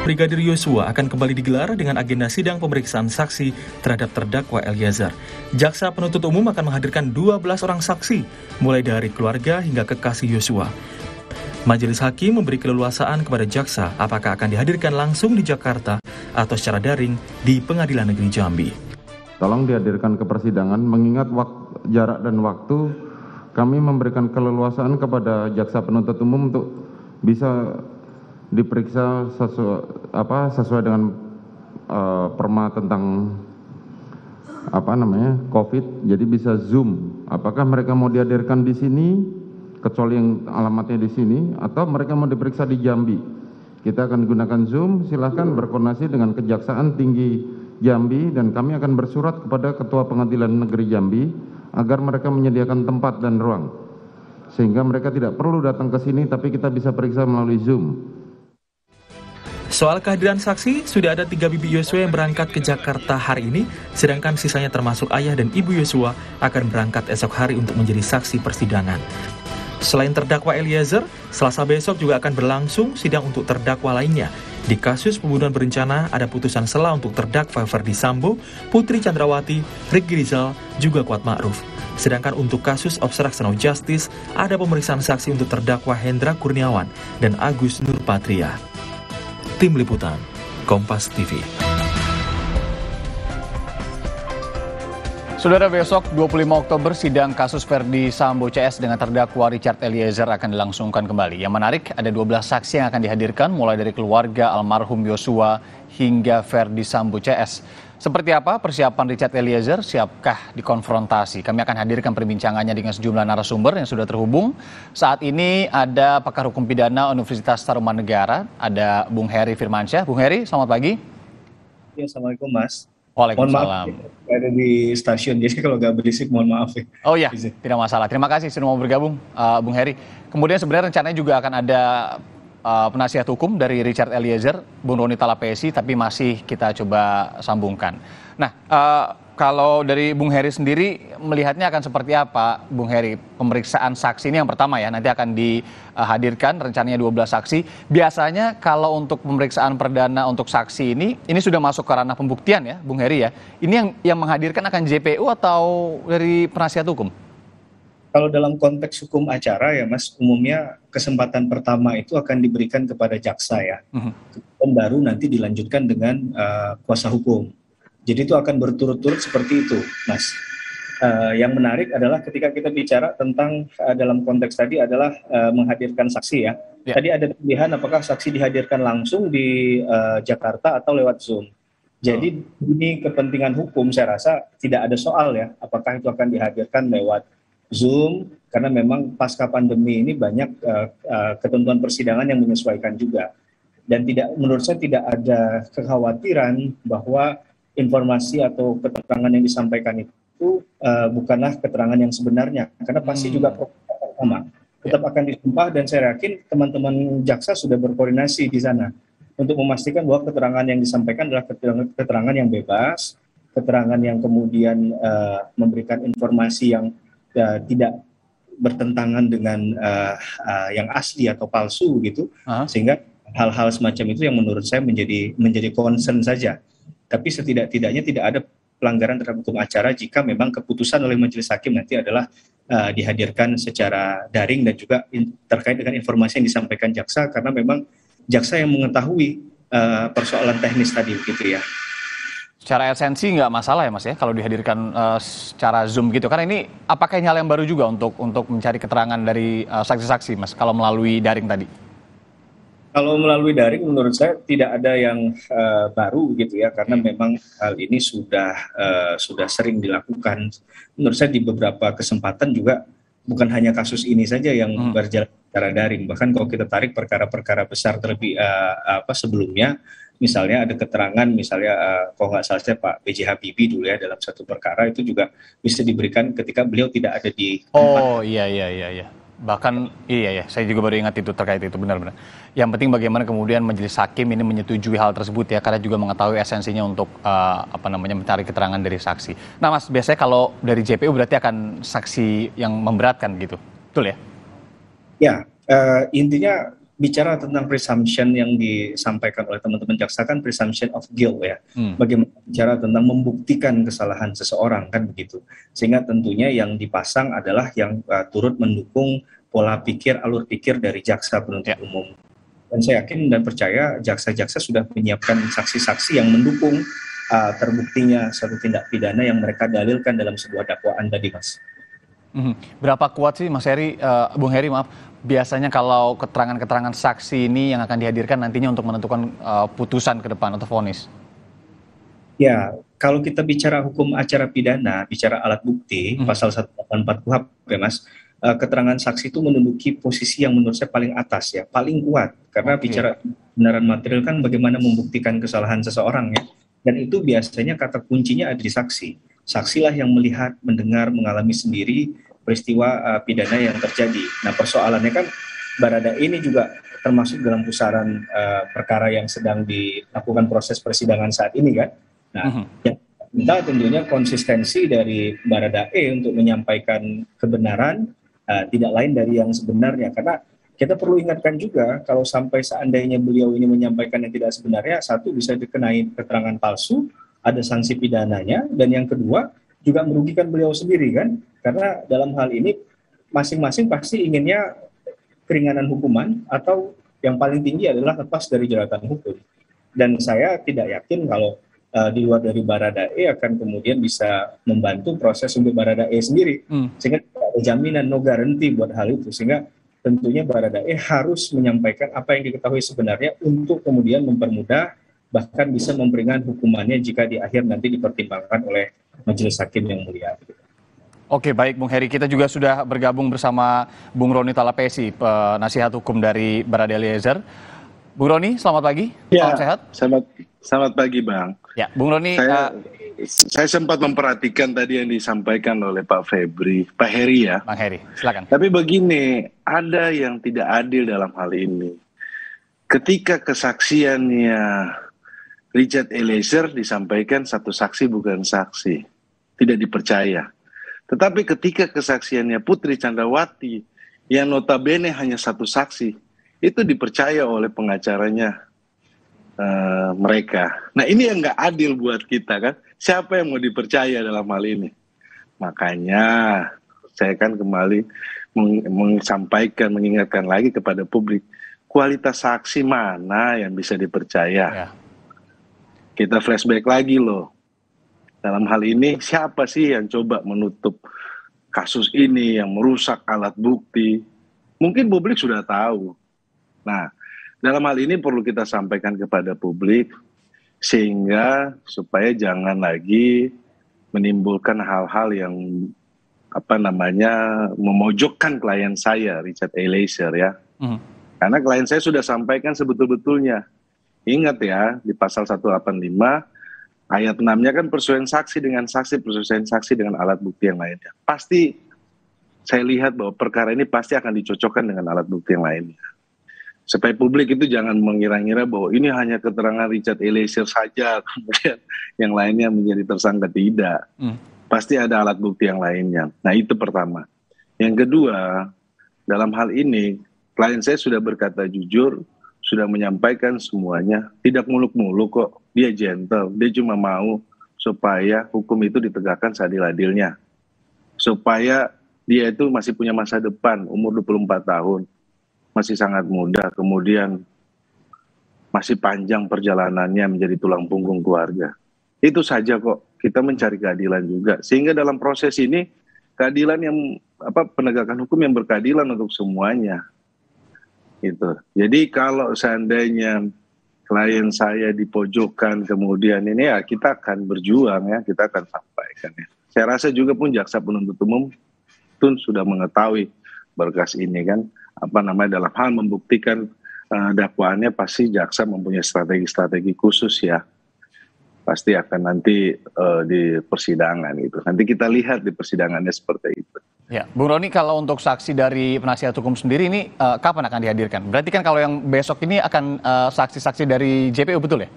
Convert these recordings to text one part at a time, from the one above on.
Brigadir Yosua akan kembali digelar dengan agenda sidang pemeriksaan saksi terhadap terdakwa Eliezer. Jaksa penuntut umum akan menghadirkan 12 orang saksi, mulai dari keluarga hingga kekasih Yosua. Majelis Hakim memberi keleluasaan kepada jaksa apakah akan dihadirkan langsung di Jakarta atau secara daring di Pengadilan Negeri Jambi. Tolong dihadirkan ke persidangan mengingat waktu, jarak dan waktu kami memberikan keleluasaan kepada jaksa penuntut umum untuk bisa diperiksa sesuai dengan uh, perma tentang apa namanya COVID. Jadi bisa zoom. Apakah mereka mau dihadirkan di sini kecuali yang alamatnya di sini atau mereka mau diperiksa di Jambi? Kita akan gunakan zoom. Silahkan berkoordinasi dengan kejaksaan tinggi Jambi dan kami akan bersurat kepada ketua pengadilan negeri Jambi agar mereka menyediakan tempat dan ruang. Sehingga mereka tidak perlu datang ke sini tapi kita bisa periksa melalui zoom Soal kehadiran saksi, sudah ada tiga bibi Yosua yang berangkat ke Jakarta hari ini, sedangkan sisanya termasuk ayah dan ibu Yosua akan berangkat esok hari untuk menjadi saksi persidangan. Selain terdakwa Eliezer, selasa besok juga akan berlangsung sidang untuk terdakwa lainnya. Di kasus pembunuhan berencana, ada putusan sela untuk terdakwa Ferdi Sambo, Putri Chandrawati, Ricky Rizal, juga Kuat Ma'ruf. Sedangkan untuk kasus obstruction of justice, ada pemeriksaan saksi untuk terdakwa Hendra Kurniawan dan Agus Nurpatria. Tim Liputan, Kompas TV. Saudara besok 25 Oktober sidang kasus Verdi Sambo CS dengan terdakwa Richard Eliezer akan dilangsungkan kembali. Yang menarik ada 12 saksi yang akan dihadirkan mulai dari keluarga almarhum Yosua hingga Verdi Sambo CS. Seperti apa persiapan Richard Eliezer? Siapkah dikonfrontasi? Kami akan hadirkan perbincangannya dengan sejumlah narasumber yang sudah terhubung. Saat ini ada pakar hukum pidana Universitas Tarumanegara, ada Bung Heri Firmansyah. Bung Heri, selamat pagi. Ya, Assalamualaikum Mas. Waalaikumsalam. Mohon maaf, ada di stasiun, jadi kalau nggak berisik mohon maaf ya. Oh iya, tidak masalah. Terima kasih sudah mau bergabung, uh, Bung Heri. Kemudian sebenarnya rencananya juga akan ada uh, penasihat hukum dari Richard Eliezer, Bung Roni Talapesi, tapi masih kita coba sambungkan. Nah, uh, kalau dari Bung Heri sendiri melihatnya akan seperti apa, Bung Heri? Pemeriksaan saksi ini yang pertama ya, nanti akan dihadirkan rencananya 12 saksi. Biasanya kalau untuk pemeriksaan perdana untuk saksi ini, ini sudah masuk ke ranah pembuktian ya, Bung Heri ya. Ini yang yang menghadirkan akan JPU atau dari penasihat hukum? Kalau dalam konteks hukum acara ya Mas, umumnya kesempatan pertama itu akan diberikan kepada jaksa ya. Uh-huh. Baru nanti dilanjutkan dengan uh, kuasa hukum. Jadi itu akan berturut-turut seperti itu, Mas. Uh, yang menarik adalah ketika kita bicara tentang uh, dalam konteks tadi adalah uh, menghadirkan saksi ya. Yeah. Tadi ada pilihan apakah saksi dihadirkan langsung di uh, Jakarta atau lewat Zoom. Jadi oh. ini kepentingan hukum saya rasa tidak ada soal ya apakah itu akan dihadirkan lewat Zoom karena memang pasca pandemi ini banyak uh, uh, ketentuan persidangan yang menyesuaikan juga. Dan tidak menurut saya tidak ada kekhawatiran bahwa informasi atau keterangan yang disampaikan itu uh, bukanlah keterangan yang sebenarnya. Karena pasti hmm. juga sama. Tetap akan disumpah dan saya yakin teman-teman jaksa sudah berkoordinasi di sana untuk memastikan bahwa keterangan yang disampaikan adalah keterangan, keterangan yang bebas, keterangan yang kemudian uh, memberikan informasi yang uh, tidak bertentangan dengan uh, uh, yang asli atau palsu gitu. Uh-huh. sehingga hal-hal semacam itu yang menurut saya menjadi menjadi concern saja. Tapi setidak-tidaknya tidak ada pelanggaran terhadap hukum acara jika memang keputusan oleh majelis hakim nanti adalah uh, dihadirkan secara daring dan juga in, terkait dengan informasi yang disampaikan jaksa. Karena memang jaksa yang mengetahui uh, persoalan teknis tadi gitu ya secara esensi nggak masalah ya mas ya kalau dihadirkan uh, secara zoom gitu. Karena ini apakah ini hal yang baru juga untuk untuk mencari keterangan dari saksi saksi-saksi mas kalau melalui daring tadi? Kalau melalui daring menurut saya tidak ada yang uh, baru gitu ya karena memang hal ini sudah uh, sudah sering dilakukan. Menurut saya di beberapa kesempatan juga bukan hanya kasus ini saja yang hmm. berjalan secara daring. Bahkan kalau kita tarik perkara-perkara besar terlebih uh, apa sebelumnya misalnya ada keterangan misalnya uh, kalau nggak salah saya Pak B.J. Habibie dulu ya dalam satu perkara itu juga bisa diberikan ketika beliau tidak ada di tempat. Oh iya iya iya iya. Bahkan iya ya, saya juga baru ingat itu terkait itu benar-benar. Yang penting bagaimana kemudian majelis hakim ini menyetujui hal tersebut ya karena juga mengetahui esensinya untuk uh, apa namanya mencari keterangan dari saksi. Nah, Mas, biasanya kalau dari JPU berarti akan saksi yang memberatkan gitu. Betul ya? Ya, uh, intinya bicara tentang presumption yang disampaikan oleh teman-teman jaksa kan presumption of guilt ya. Hmm. Bagaimana bicara tentang membuktikan kesalahan seseorang kan begitu. Sehingga tentunya yang dipasang adalah yang uh, turut mendukung pola pikir, alur pikir dari jaksa penuntut ya. umum. Dan saya yakin dan percaya jaksa-jaksa sudah menyiapkan saksi-saksi yang mendukung uh, terbuktinya satu tindak pidana yang mereka dalilkan dalam sebuah dakwaan tadi, Mas. Hmm. Berapa kuat sih, Mas Heri, uh, Bung Heri, maaf, biasanya kalau keterangan-keterangan saksi ini yang akan dihadirkan nantinya untuk menentukan uh, putusan ke depan atau vonis? Ya, kalau kita bicara hukum acara pidana, bicara alat bukti, hmm. pasal 184 KUHP ya Mas, uh, keterangan saksi itu menduduki posisi yang menurut saya paling atas ya, paling kuat. Karena okay. bicara kebenaran material kan bagaimana membuktikan kesalahan seseorang ya. Dan itu biasanya kata kuncinya ada di saksi. Saksilah yang melihat, mendengar, mengalami sendiri peristiwa uh, pidana yang terjadi. Nah persoalannya kan Barada ini juga termasuk dalam pusaran uh, perkara yang sedang dilakukan proses persidangan saat ini kan. Nah uh mhm. -huh. yang kita tentunya konsistensi dari Barada E untuk menyampaikan kebenaran uh, tidak lain dari yang sebenarnya karena kita perlu ingatkan juga kalau sampai seandainya beliau ini menyampaikan yang tidak sebenarnya satu bisa dikenai keterangan palsu ada sanksi pidananya dan yang kedua juga merugikan beliau sendiri kan? Karena dalam hal ini masing-masing pasti inginnya keringanan hukuman atau yang paling tinggi adalah lepas dari jeratan hukum. Dan saya tidak yakin kalau uh, di luar dari Baradae akan kemudian bisa membantu proses untuk Baradae sendiri. Hmm. sehingga ada jaminan no guarantee buat hal itu. Sehingga tentunya Baradae harus menyampaikan apa yang diketahui sebenarnya untuk kemudian mempermudah bahkan bisa memperingan hukumannya jika di akhir nanti dipertimbangkan oleh majelis hakim yang mulia. Oke baik Bung Heri, kita juga sudah bergabung bersama Bung Roni Talapesi, penasihat hukum dari Barada Eliezer. Bung Roni, selamat pagi. Ya, Salam sehat. Selamat, selamat pagi Bang. Ya, Bung Roni. Saya, uh, saya sempat memperhatikan tadi yang disampaikan oleh Pak Febri, Pak Heri ya. Bang Heri, silakan. Tapi begini, ada yang tidak adil dalam hal ini. Ketika kesaksiannya Richard Eliezer disampaikan satu saksi bukan saksi, tidak dipercaya. Tetapi ketika kesaksiannya Putri Candrawati yang notabene hanya satu saksi, itu dipercaya oleh pengacaranya uh, mereka. Nah ini yang nggak adil buat kita kan. Siapa yang mau dipercaya dalam hal ini? Makanya saya kan kembali menyampaikan, mengingatkan lagi kepada publik, kualitas saksi mana yang bisa dipercaya. Ya kita flashback lagi loh. Dalam hal ini siapa sih yang coba menutup kasus ini yang merusak alat bukti? Mungkin publik sudah tahu. Nah, dalam hal ini perlu kita sampaikan kepada publik sehingga supaya jangan lagi menimbulkan hal-hal yang apa namanya memojokkan klien saya Richard Eliezer ya. Mm. Karena klien saya sudah sampaikan sebetul-betulnya Ingat ya, di pasal 185 ayat 6-nya kan persesuaian saksi dengan saksi, persesuaian saksi dengan alat bukti yang lainnya. Pasti saya lihat bahwa perkara ini pasti akan dicocokkan dengan alat bukti yang lainnya. Supaya publik itu jangan mengira-ngira bahwa ini hanya keterangan Richard Eliezer saja, kemudian yang lainnya menjadi tersangka. Tidak. Hmm. Pasti ada alat bukti yang lainnya. Nah itu pertama. Yang kedua, dalam hal ini, klien saya sudah berkata jujur, sudah menyampaikan semuanya, tidak muluk-muluk kok, dia gentle, dia cuma mau supaya hukum itu ditegakkan seadil-adilnya. Supaya dia itu masih punya masa depan, umur 24 tahun, masih sangat muda, kemudian masih panjang perjalanannya menjadi tulang punggung keluarga. Itu saja kok, kita mencari keadilan juga. Sehingga dalam proses ini, keadilan yang apa penegakan hukum yang berkeadilan untuk semuanya Gitu. Jadi kalau seandainya klien saya dipojokkan kemudian ini ya kita akan berjuang ya, kita akan sampaikan ya. Saya rasa juga pun jaksa penuntut umum pun sudah mengetahui berkas ini kan apa namanya dalam hal membuktikan uh, dakwaannya pasti jaksa mempunyai strategi-strategi khusus ya pasti akan nanti uh, di persidangan itu nanti kita lihat di persidangannya seperti itu Ya, Bung Roni, kalau untuk saksi dari penasihat hukum sendiri ini uh, kapan akan dihadirkan? Berarti kan kalau yang besok ini akan uh, saksi-saksi dari JPU betul ya?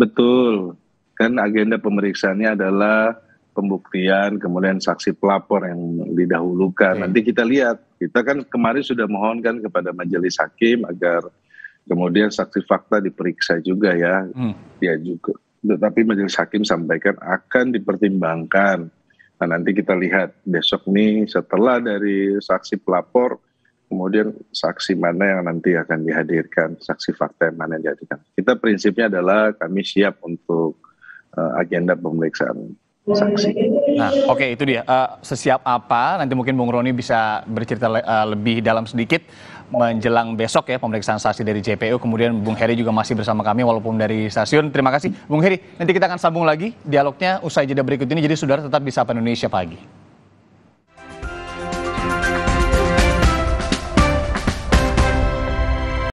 Betul, kan agenda pemeriksaannya adalah pembuktian, kemudian saksi pelapor yang didahulukan. Oke. Nanti kita lihat, kita kan kemarin sudah mohonkan kepada majelis hakim agar kemudian saksi fakta diperiksa juga ya, Hmm. dia juga. Tetapi majelis hakim sampaikan akan dipertimbangkan. Nah nanti kita lihat besok nih setelah dari saksi pelapor, kemudian saksi mana yang nanti akan dihadirkan, saksi fakta yang mana yang dihadirkan. Kita prinsipnya adalah kami siap untuk eh, agenda pemeriksaan saksi. Nah, oke itu dia. Eh, sesiap apa? Nanti mungkin Bung Roni bisa bercerita le- eh, lebih dalam sedikit menjelang besok ya pemeriksaan saksi dari JPU. Kemudian Bung Heri juga masih bersama kami walaupun dari stasiun. Terima kasih, Bung Heri. Nanti kita akan sambung lagi dialognya usai jeda berikut ini. Jadi saudara tetap di Sapa Indonesia pagi.